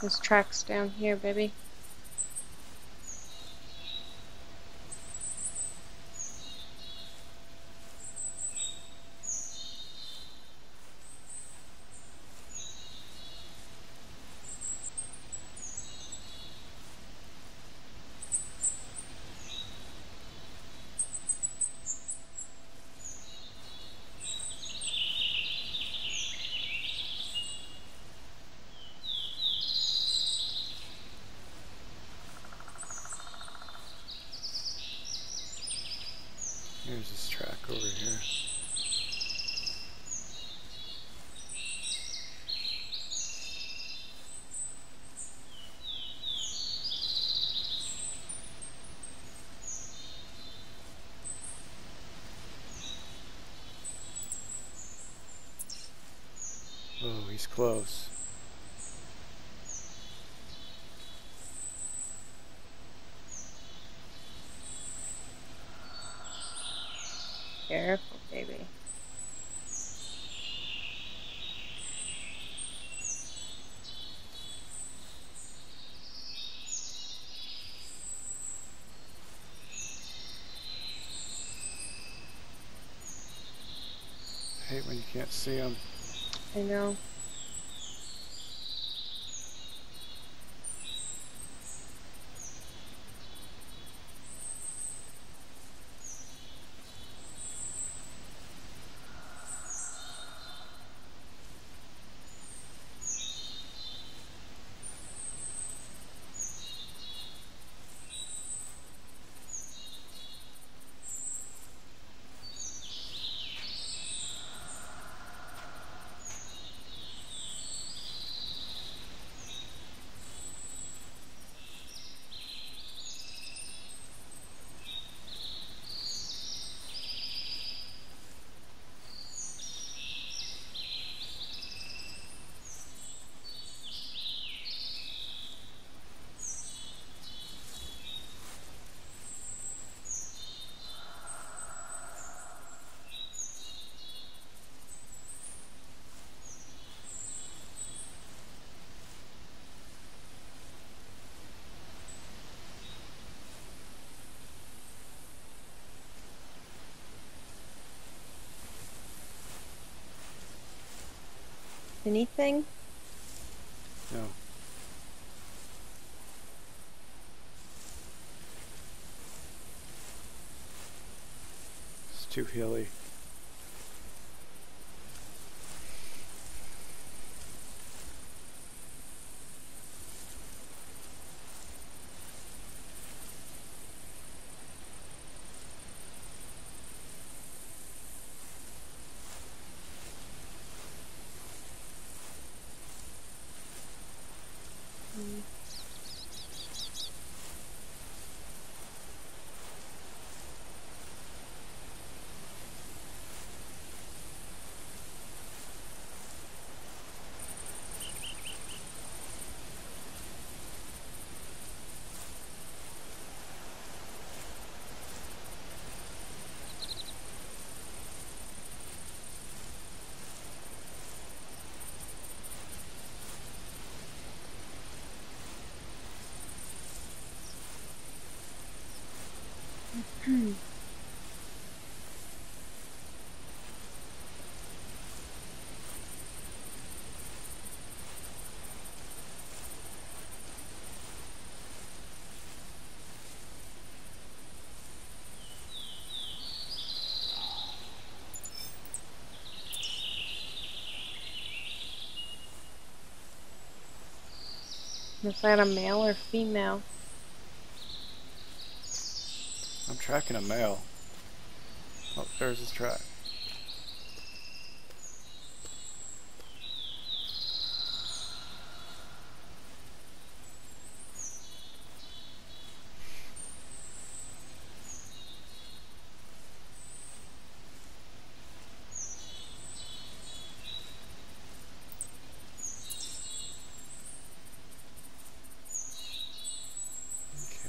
There's tracks down here, baby. Here's this track over here. Oh, he's close. You can't see him. I know. Anything? No. It's too hilly. Is that a male or female? I'm tracking a male. Oh, there's his track.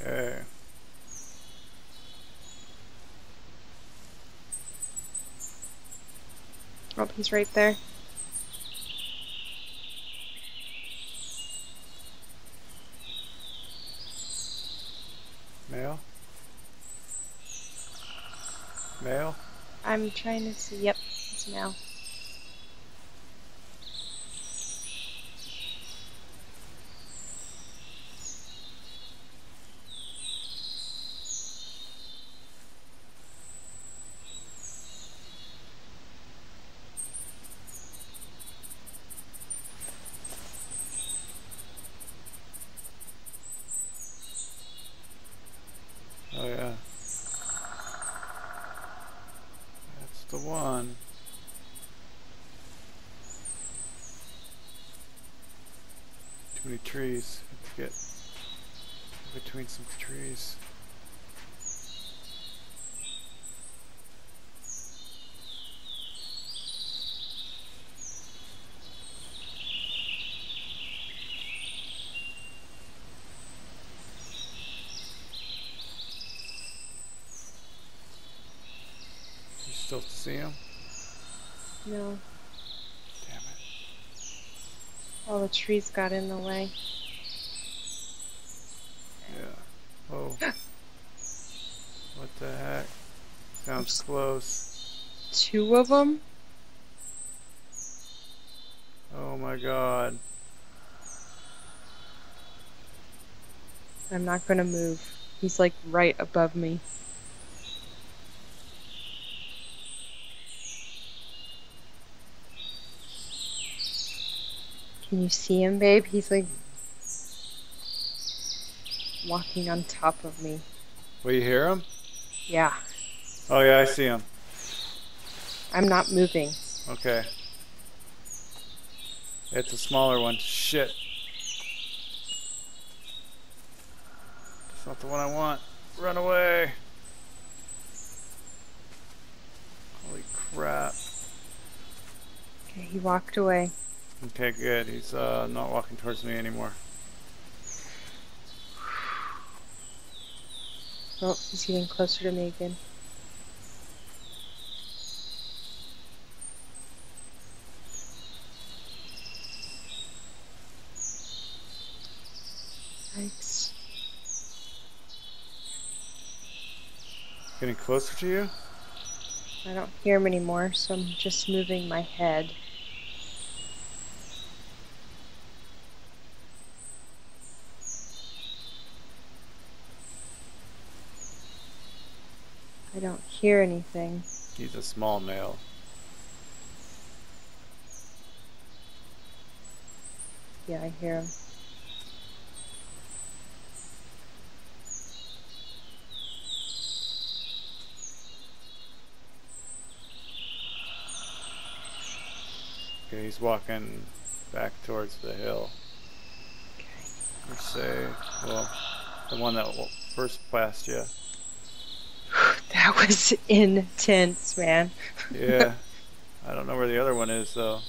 Okay. Oh, he's right there. Male? Male? I'm trying to see. Yep, it's male. Too many trees. To get between some trees. You still see him? No. All the trees got in the way. Yeah. Oh. what the heck? Sounds close. Two of them? Oh my god. I'm not gonna move. He's like right above me. Can you see him, babe? He's like walking on top of me. Will you hear him? Yeah, Oh yeah, I see him. I'm not moving. Okay. It's a smaller one. Shit. It's not the one I want. Run away. Holy crap. Okay, he walked away. Okay, good. He's uh, not walking towards me anymore. Oh, he's getting closer to me again. Yikes. Getting closer to you? I don't hear him anymore, so I'm just moving my head. I don't hear anything. He's a small male. Yeah, I hear him. Okay, he's walking back towards the hill. Okay. Or say, well, the one that first passed you. That was intense, man. Yeah. I don't know where the other one is though.